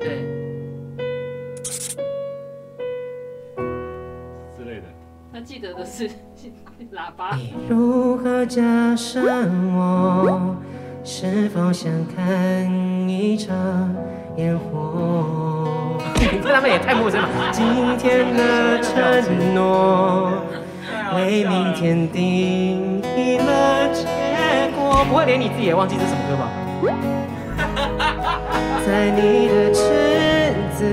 对，之类的。他记得的是 喇叭。如何加深我？是否想看一场烟火？你对他们也太陌生了。今天的承诺，为明天定义了结果。不会连你自己也忘记这什么歌吧？在你的只字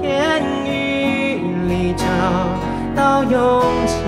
片语里找到勇气。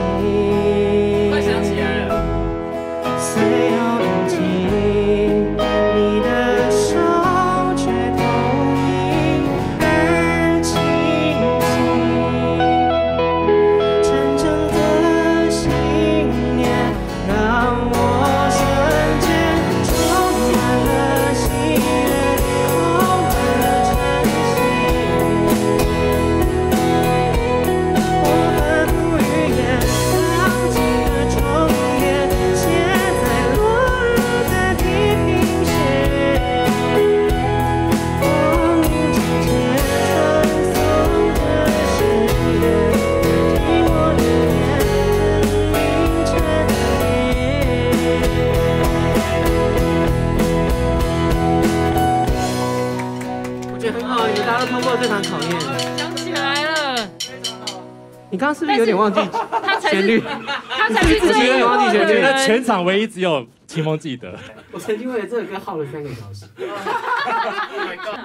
是有点忘记他才旋律？他才是最有忘记旋律那全场唯一只有清风记得。我曾经为了这个歌耗了三个小时。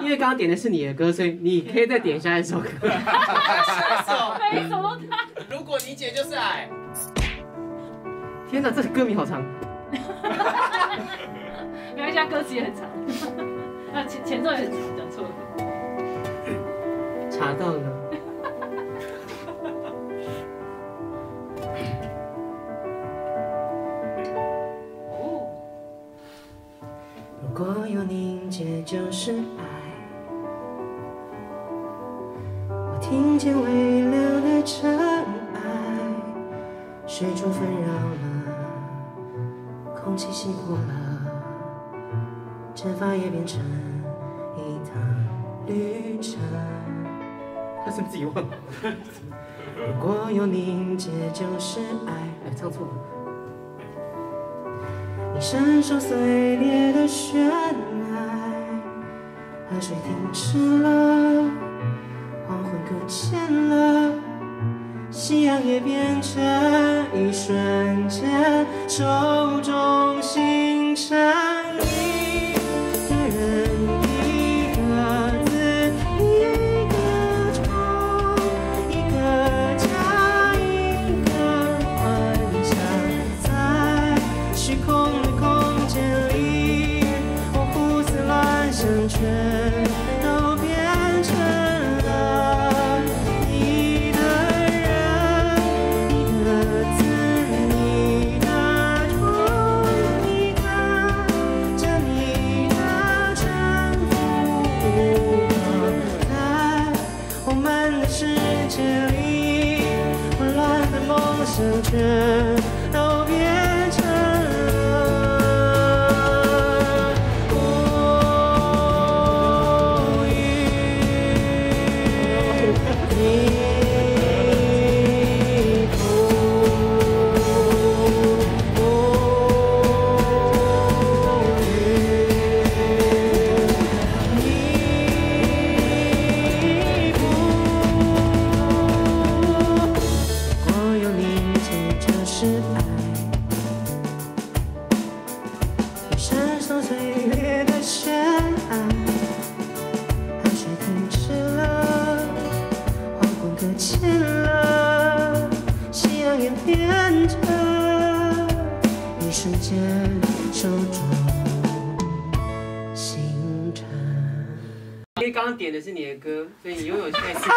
因为刚刚点的是你的歌，所以你可以再点下一首歌。没什么他。如果你姐就是矮，天哪，这歌名好长。没关系，他歌词也很长，那前前奏也很长，讲错了。查到了。听见微凉的尘埃，水珠纷扰了，空气稀薄了，蒸发也变成一趟旅程。他是不是自己忘了？如果有凝结就是爱，哎，唱错了。你伸手碎裂的悬崖，河水停止了，夕阳也变成一瞬间，说点的是你的歌，所以你拥有下一次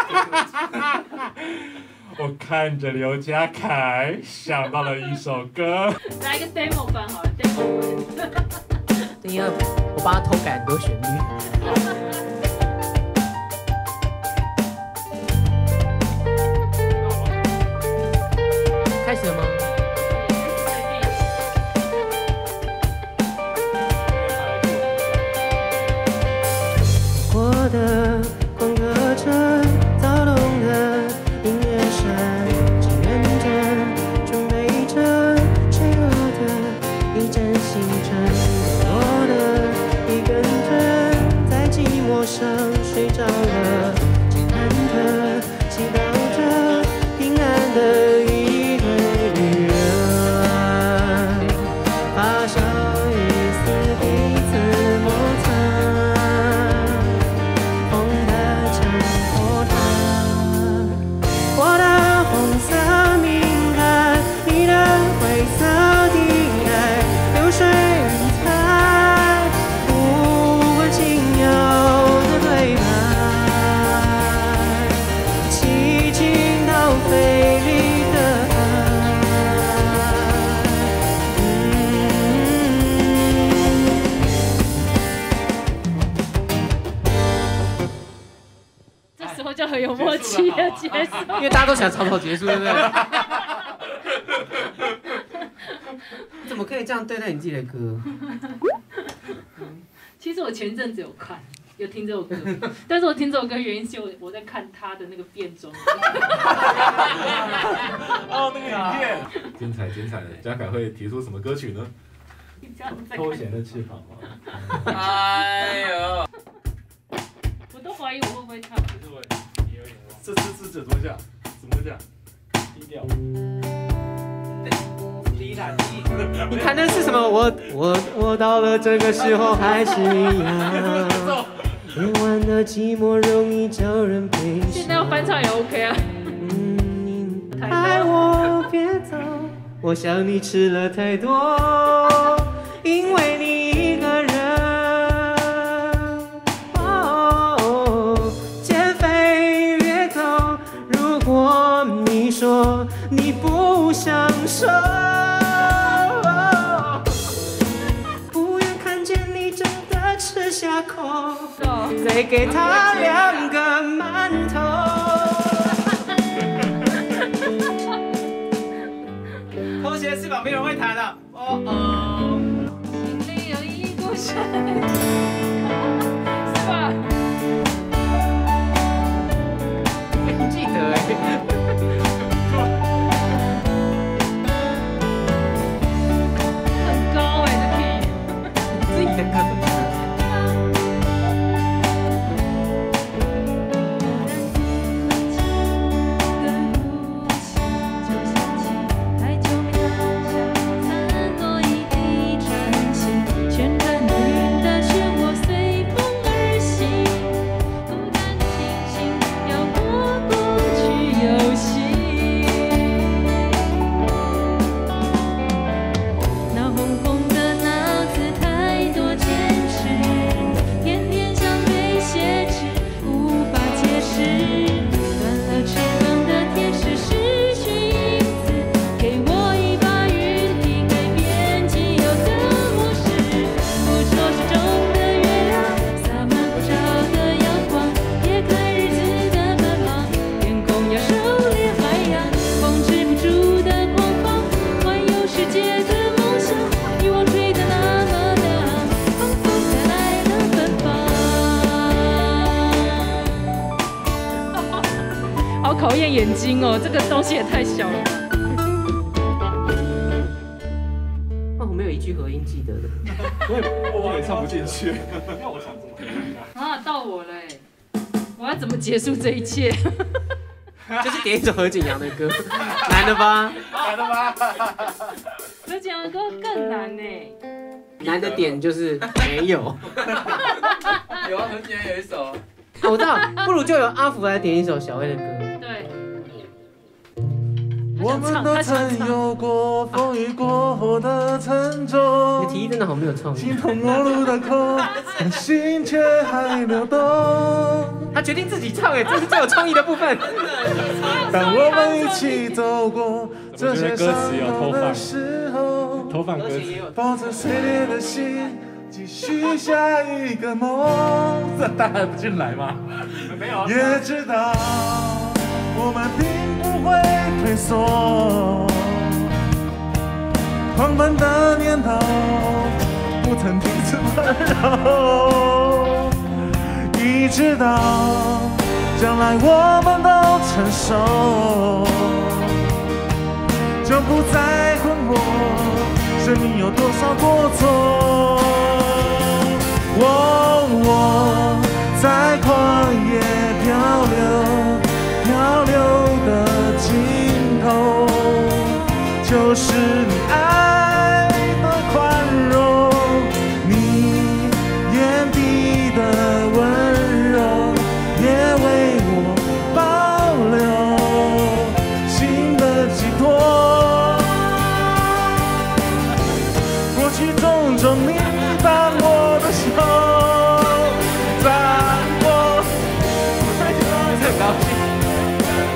我看着刘家凯，想到了一首歌。来一个 demo 版好了，demo 版。因为我帮他偷改很多旋律。因为大家都想草草结束，对不对？你 怎么可以这样对待你自己的歌？其实我前阵子有看，有听这首歌，但是我听这首歌原因是我我在看他的那个变装。哦，那个影片，精彩精彩的，嘉凯会提出什么歌曲呢？偷闲的翅膀吗？哎呦，我都怀疑我会不会唱。这这这怎么讲？怎么讲？低调。低啦低。你弹的是什么？我我我到了这个时候还是一样，夜晚的寂寞容易叫人悲现在伤。要翻唱也 OK 啊。嗯，你爱我别走，我想你吃了太多，因为再给他两个馒头。偷闲的翅膀没人会弹了。哦哦。心里有一股声，是吧？你记得哎。哦，这个东西也太小了。哦，我没有一句合音记得的。我也唱不进去。那我唱怎么啊？啊，到我了哎，我要怎么结束这一切？就是点一首何景阳的歌，难的吧？难的吧？何景阳的歌更难呢。难的点就是没有。有啊，何景阳有一首，啊我知道，不如就由阿福来点一首小薇的歌。对，我们都曾有过风雨过后的沉重的，提议真的好没有创意形。同陌路的空，但心却还流动。他决定自己唱，哎，这是最有创意的部分。当我们一起走过这些伤痛的时候，偷放歌词，抱着碎裂的心，继续下一个梦。这带不进来吗？没有。也知道我们并退缩，狂奔的念头不曾停止温柔，一直到将来我们都成熟。就不再困惑，生命有多少过错？哦，去种种你放我的手，放我。很高兴。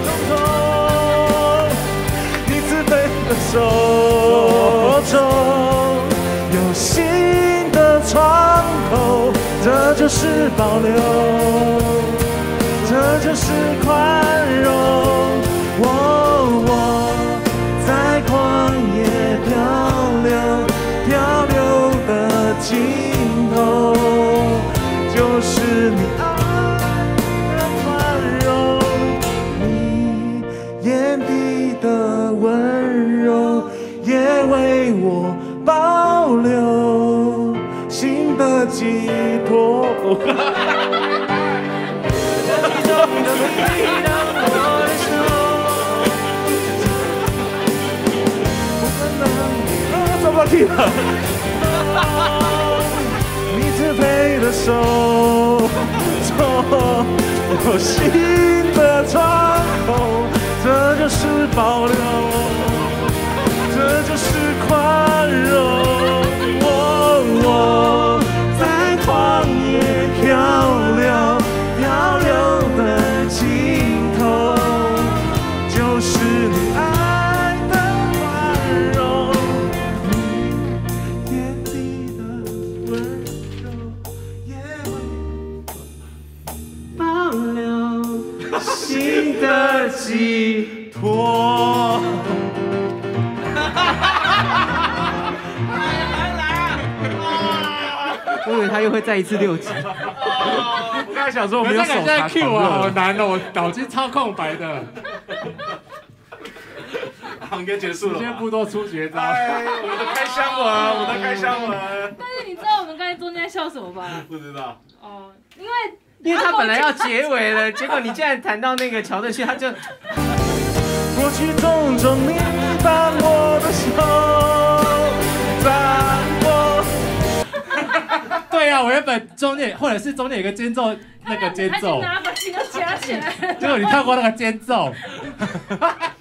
种种你自卑的手，中有新的窗口，这就是保留，这就是。寄托。怎么听了？你支配的手，中有新的窗口，这就是保留，新的寄托。我以为他又会再一次六级。我刚才想说我们有手现在残 Q 啊好难哦，我脑筋超空白的。好，应该结束了吧。今天不多出绝招。哎，我们的开箱文，我们的开箱文，但是你知道我们刚才中间在笑什么吧？不知道。哦，因为因为他本来要结尾了，结果你竟然谈到那个乔振旭，他就过去种种，你当我的手，对啊，我原本中间或者是中间有个间奏，那个间奏，拿把琴都夹起来，结果你跳过那个间奏，